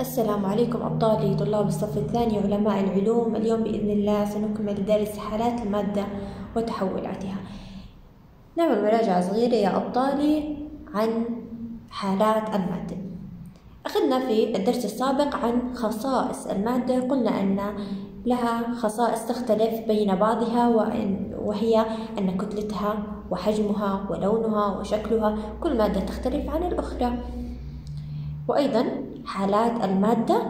السلام عليكم أبطالي طلاب الصف الثاني علماء العلوم. اليوم بإذن الله سنكمل درس حالات المادة وتحولاتها. نعمل مراجعة صغيرة يا أبطالي عن حالات المادة. أخذنا في الدرس السابق عن خصائص المادة. قلنا أن لها خصائص تختلف بين بعضها وهي أن كتلتها وحجمها ولونها وشكلها كل مادة تختلف عن الأخرى. وأيضا حالات المادة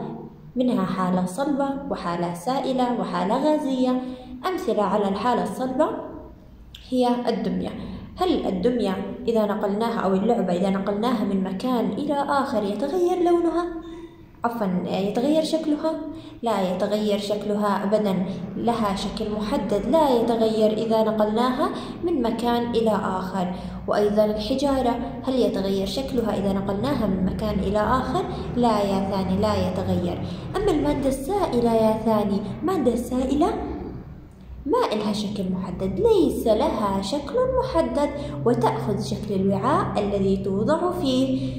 منها حالة صلبة وحالة سائلة وحالة غازية أمثلة على الحالة الصلبة هي الدمية هل الدمية إذا نقلناها أو اللعبة إذا نقلناها من مكان إلى آخر يتغير لونها؟ عفوا يتغير شكلها؟ لا يتغير شكلها أبدا. لها شكل محدد لا يتغير إذا نقلناها من مكان إلى آخر. وأيضا الحجارة هل يتغير شكلها إذا نقلناها من مكان إلى آخر؟ لا يا ثاني لا يتغير. أما المادة السائلة يا ثاني مادة سائلة؟ ما إلها شكل محدد ليس لها شكل محدد. وتأخذ شكل الوعاء الذي توضع فيه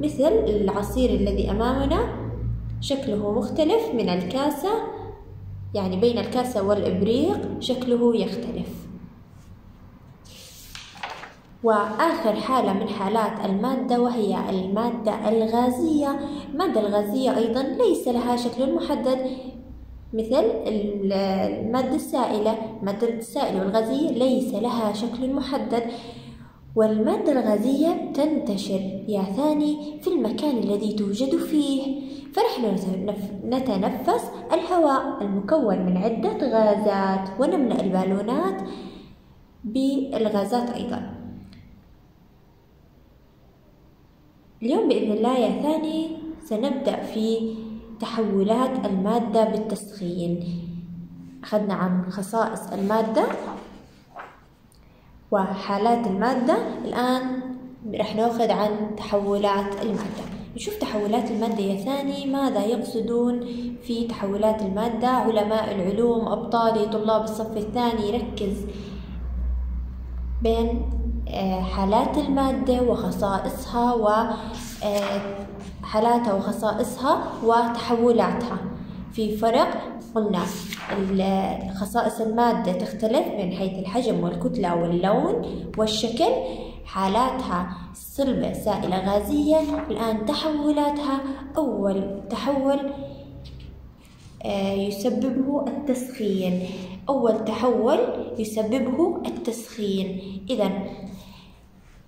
مثل العصير الذي أمامنا. شكله مختلف من الكاسة يعني بين الكاسة والإبريق شكله يختلف. وآخر حالة من حالات المادة وهي المادة الغازية. المادة الغازية أيضا ليس لها شكل محدد مثل المادة السائلة. المادة السائلة والغازية ليس لها شكل محدد. والمادة الغازية تنتشر. يا ثاني في المكان الذي توجد فيه. فنحن نتنفس الهواء المكون من عدة غازات ونملأ البالونات بالغازات أيضا. اليوم بإذن الله يا ثاني سنبدأ في تحولات المادة بالتسخين. أخذنا عن خصائص المادة وحالات المادة. الآن رح نأخذ عن تحولات المادة. نشوف تحولات المادة يا ثاني ماذا يقصدون في تحولات المادة؟ علماء العلوم أبطالي طلاب الصف الثاني ركز. بين آه، حالات المادة وخصائصها وحالاتها آه، وخصائصها وتحولاتها. في فرق قلنا خصائص المادة تختلف من حيث الحجم والكتلة واللون والشكل. حالاتها صلبة سائلة غازية. الآن تحولاتها أول تحول آه، يسببه التسخين. أول تحول يسببه التسخين. إذا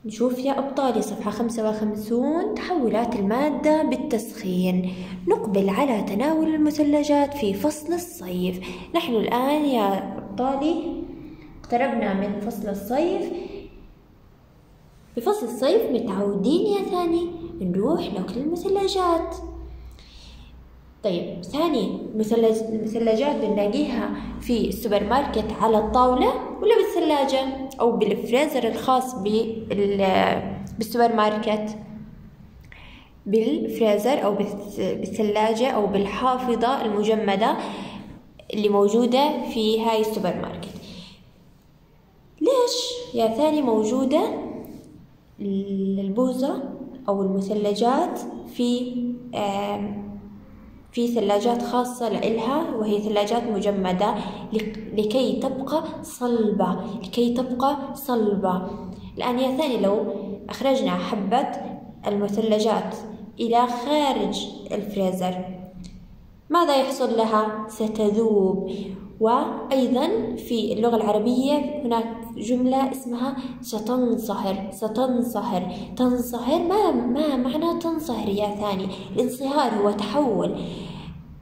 نشوف يا أبطالي صفحة خمسة وخمسون تحولات المادة بالتسخين. نقبل على تناول المثلجات في فصل الصيف. نحن الآن يا أبطالي اقتربنا من فصل الصيف. في فصل الصيف متعودين يا ثاني نروح ناكل المثلجات. طيب ثاني المثلجات بنلاقيها في السوبر ماركت على الطاولة ولا بالثلاجة أو بالفريزر الخاص بالسوبر ماركت بالفريزر أو بالثلاجة أو بالحافظة المجمدة اللي موجودة في هاي السوبر ماركت ليش يا ثاني موجودة؟ البوزة أو المثلجات في في ثلاجات خاصة لإلها وهي ثلاجات مجمدة لكي تبقى صلبة لكي تبقى صلبة الآن يا ثاني لو أخرجنا حبة المثلجات إلى خارج الفريزر ماذا يحصل لها؟ ستذوب وأيضا في اللغة العربية هناك جملة اسمها ستنصهر ستنصهر. تنصهر ما ما معنى تنصهر يا ثاني؟ الانصهار هو تحول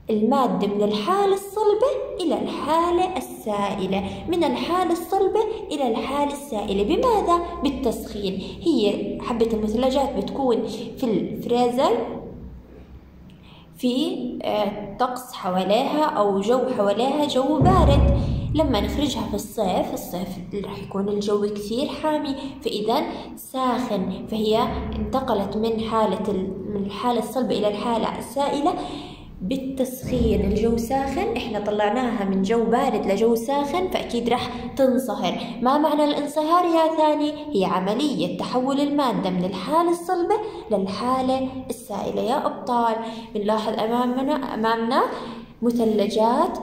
المادة من الحالة الصلبة إلى الحالة السائلة من الحالة الصلبة إلى الحالة السائلة. بماذا؟ بالتسخين. هي حبة المثلجات بتكون في الفريزر في آه، طقس حواليها أو جو حواليها جو بارد. لما نخرجها في الصيف الصيف راح يكون الجو كثير حامي فإذا ساخن. فهي انتقلت من حالة من الحالة الصلبة إلى الحالة السائلة. بالتسخين الجو ساخن. إحنا طلعناها من جو بارد لجو ساخن فأكيد راح تنصهر. ما معنى الانصهار يا ثاني؟ هي عملية تحول المادة من الحالة الصلبة للحالة السائلة. يا أبطال بنلاحظ أمامنا أمامنا مثلجات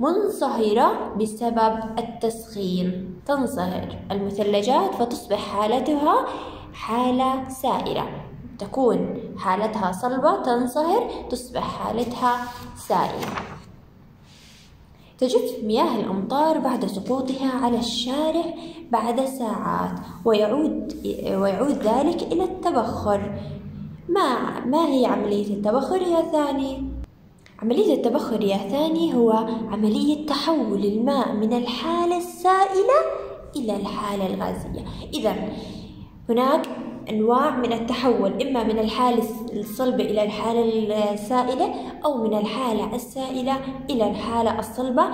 منصهرة بسبب التسخين. تنصهر المثلجات فتصبح حالتها حالة سائلة. تكون حالتها صلبة تنصهر تصبح حالتها سائلة. تجف مياه الأمطار بعد سقوطها على الشارع بعد ساعات ويعود ويعود ذلك إلى التبخر. ما ما هي عملية التبخر يا ثاني؟ عملية التبخر يا ثاني هو عملية تحول الماء من الحالة السائلة إلى الحالة الغازية. إذا هناك أنواع من التحول إما من الحالة الصلبة إلى الحالة السائلة أو من الحالة السائلة إلى الحالة الصلبة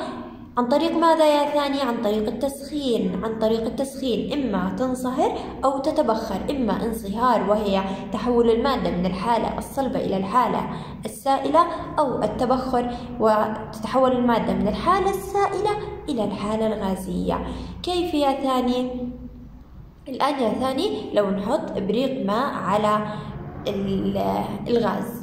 عن طريق ماذا يا ثاني؟ عن طريق التسخين عن طريق التسخين إما تنصهر أو تتبخر إما انصهار وهي تحول المادة من الحالة الصلبة إلى الحالة السائلة أو التبخر وتتحول المادة من الحالة السائلة إلى الحالة الغازية كيف يا ثاني؟ الآن يا ثاني لو نحط إبريق ماء على الغاز.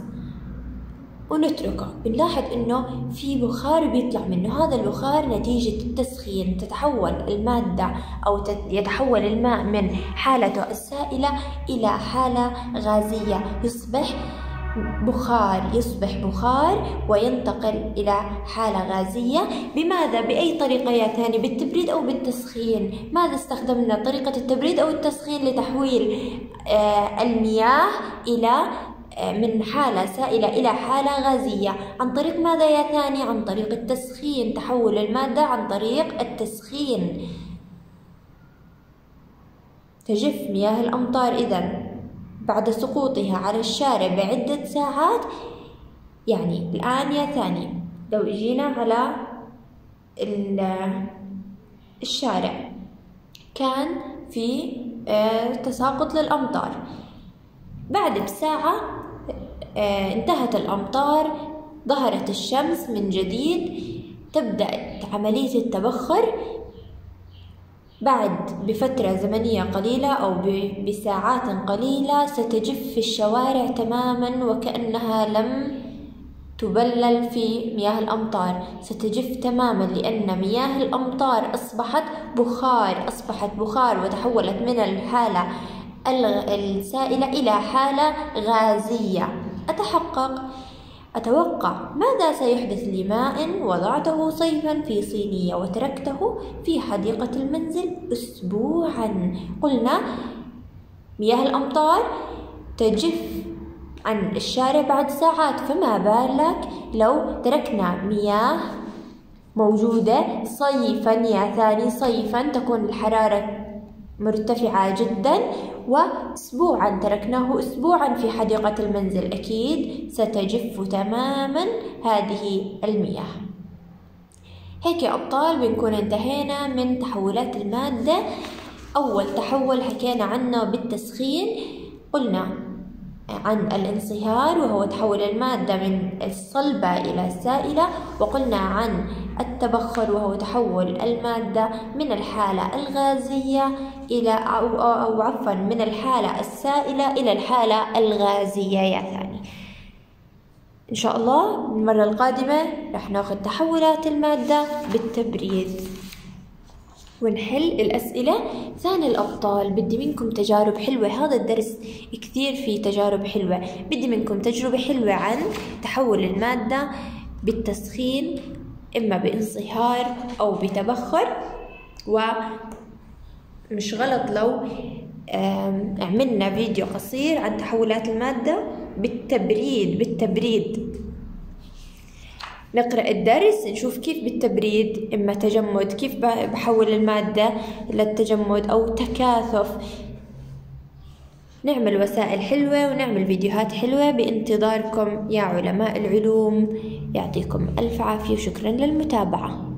ونتركه. بنلاحظ إنه في بخار بيطلع منه. هذا البخار نتيجة التسخين تتحول المادة أو يتحول الماء من حالته السائلة إلى حالة غازية. يصبح بخار يصبح بخار وينتقل إلى حالة غازية بماذا؟ بأي طريقة يا ثاني؟ بالتبريد أو بالتسخين؟ ماذا استخدمنا؟ طريقة التبريد أو التسخين لتحويل آه، المياه إلى آه، من حالة سائلة إلى حالة غازية عن طريق ماذا يا ثاني؟ عن طريق التسخين تحول المادة عن طريق التسخين تجف مياه الأمطار إذا بعد سقوطها على الشارع بعدة ساعات يعني الآن يا ثاني لو اجينا على الشارع كان في آه، تساقط للأمطار. بعد بساعة آه، انتهت الأمطار ظهرت الشمس من جديد تبدأ عملية التبخر. بعد بفترة زمنية قليلة أو بساعات قليلة ستجف الشوارع تماما وكأنها لم تبلل في مياه الأمطار. ستجف تماما لأن مياه الأمطار أصبحت بخار أصبحت بخار وتحولت من الحالة السائلة إلى حالة غازية. أتحقق أتوقع ماذا سيحدث لماء وضعته صيفا في صينية وتركته في حديقة المنزل أسبوعا؟ قلنا مياه الأمطار تجف عن الشارع بعد ساعات فما بالك لو تركنا مياه موجودة صيفا يا ثاني صيفا تكون الحرارة مرتفعة جدا وأسبوعا. تركناه أسبوعا في حديقة المنزل. أكيد ستجف تماما هذه المياه. هيك يا أبطال بنكون انتهينا من تحولات المادة. أول تحول حكينا عنه بالتسخين. قلنا عن الانصهار وهو تحول المادة من الصلبة إلى السائلة وقلنا عن التبخر وهو تحول المادة من الحالة الغازية إلى أو, أو عفوا من الحالة السائلة إلى الحالة الغازية يا ثاني. إن شاء الله المرة القادمة رح ناخذ تحولات المادة بالتبريد. ونحل الأسئلة. ثاني الأبطال بدي منكم تجارب حلوة. هذا الدرس كثير فيه تجارب حلوة. بدي منكم تجربة حلوة عن تحول المادة بالتسخين إما بانصهار أو بتبخر. ومش غلط لو عملنا فيديو قصير عن تحولات المادة بالتبريد بالتبريد. نقرأ الدرس نشوف كيف بالتبريد إما تجمد كيف بحول المادة للتجمد أو تكاثف. نعمل وسائل حلوة ونعمل فيديوهات حلوة بانتظاركم يا علماء العلوم. يعطيكم ألف عافية وشكرا للمتابعة.